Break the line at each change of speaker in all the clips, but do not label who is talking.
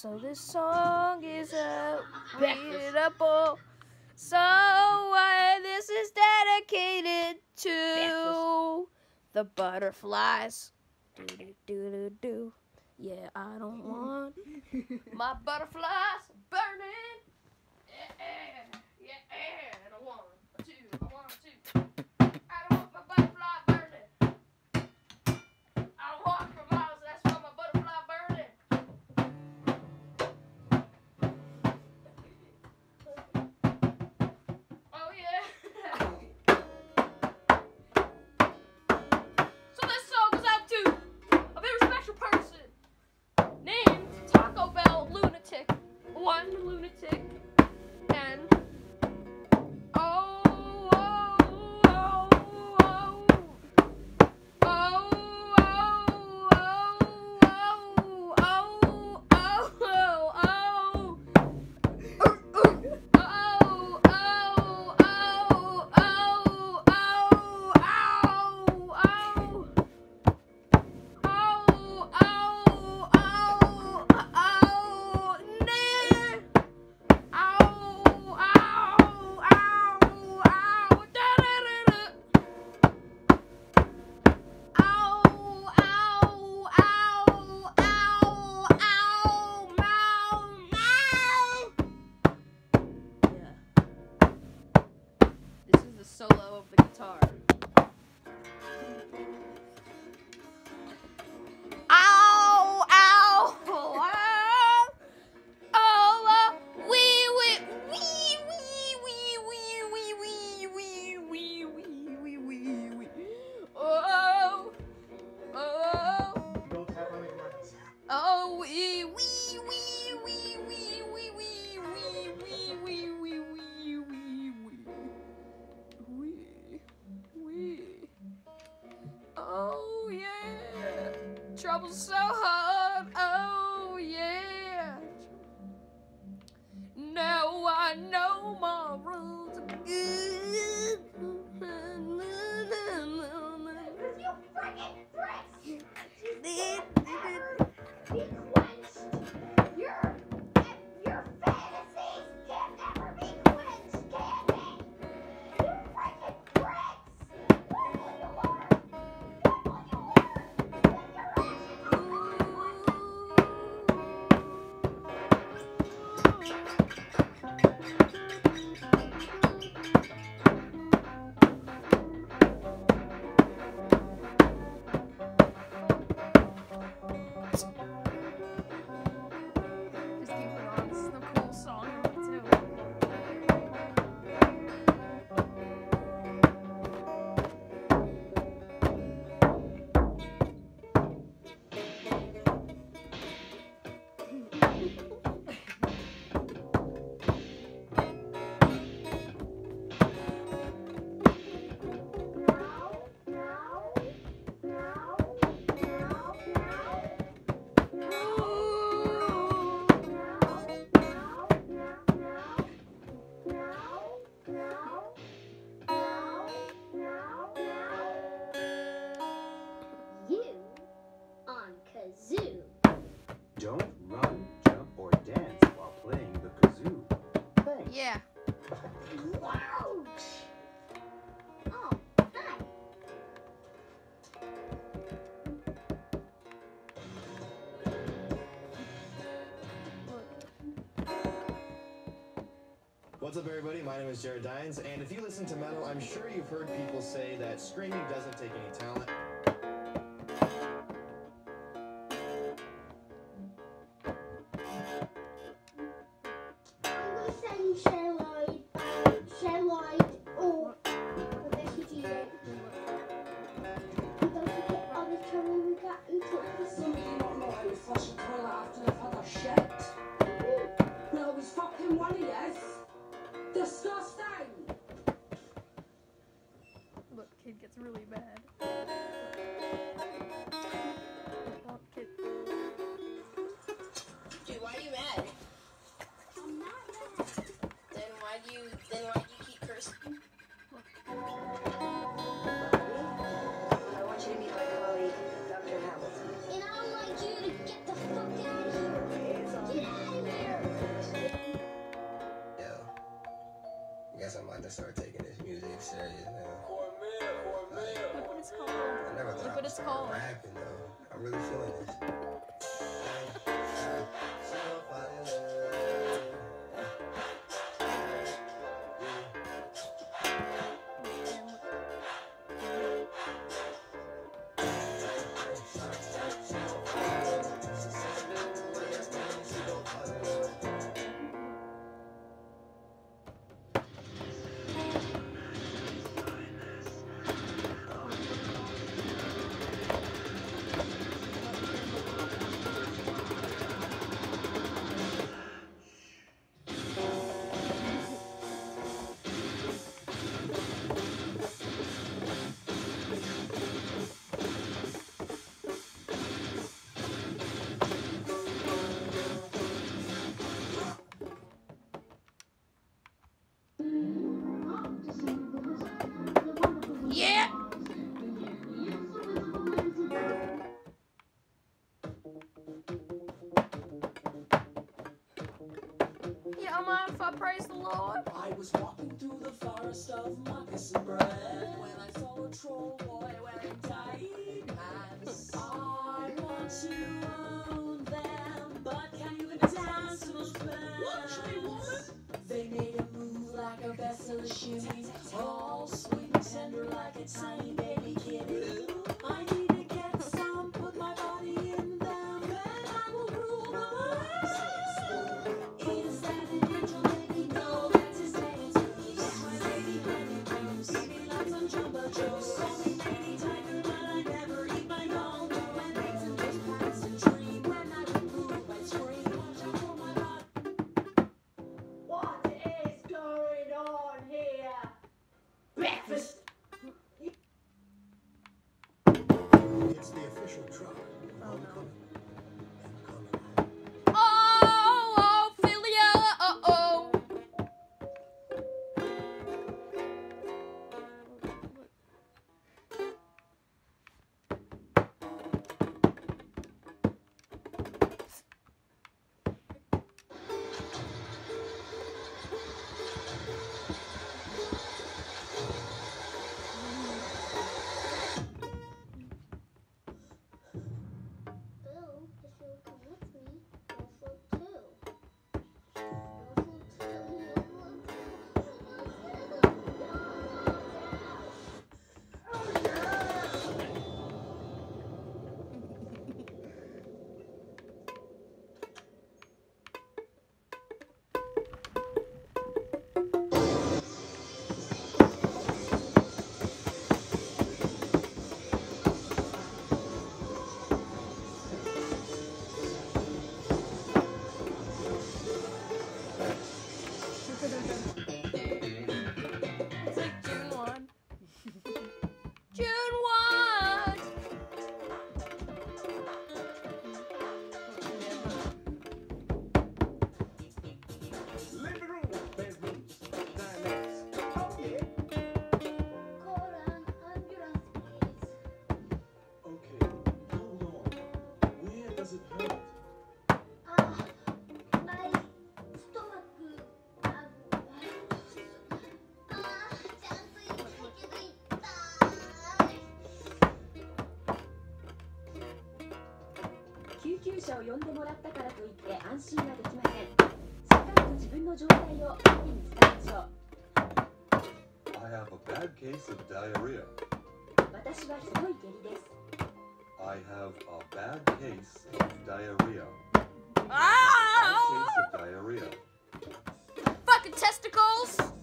So this song is a beautiful So uh, this is dedicated to the butterflies. Do do do do do. Yeah, I don't want my butterflies burning. Yeah, yeah. house. Yeah.
Ouch!
What's up, everybody? My name is Jared Dines, and if you listen to metal, I'm sure you've heard people say that screaming doesn't take any talent.
fucking yes. Disgusting.
Look, kid gets really bad. cold.
Rapping, I'm really feeling
Lord.
I was walking through the forest of moccasin bread when I saw a troll boy wearing tight.
らったからといって安心はできません。しっかりと自分の状態を相手に伝えましょう。
I have a bad case of diarrhea.
私はひどい下痢です。
I have a bad case of diarrhea.
Ah! Fucking testicles!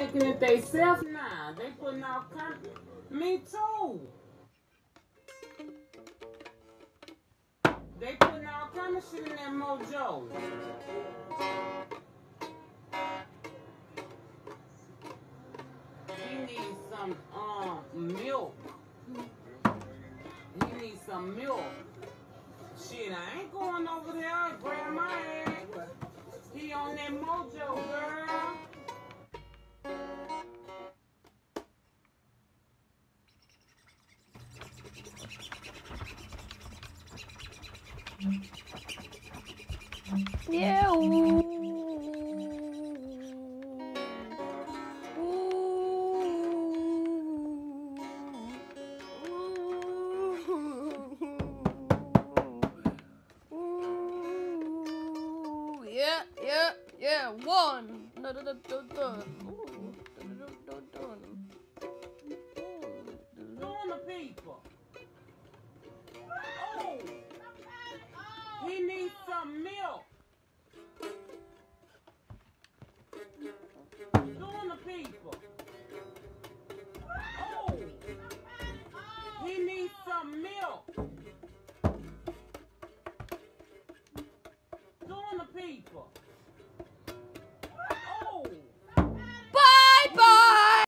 Thinking it they self now. They putting all kind Me too. They putting all kind of shit in that mojo. He needs some um milk. He needs some milk. Shit, I ain't going over there. My ass. He on that mojo, girl.
Yeah. Ooh. Ooh. Ooh. Yeah, yeah, yeah. One. Da, da, da.
Oh, some milk.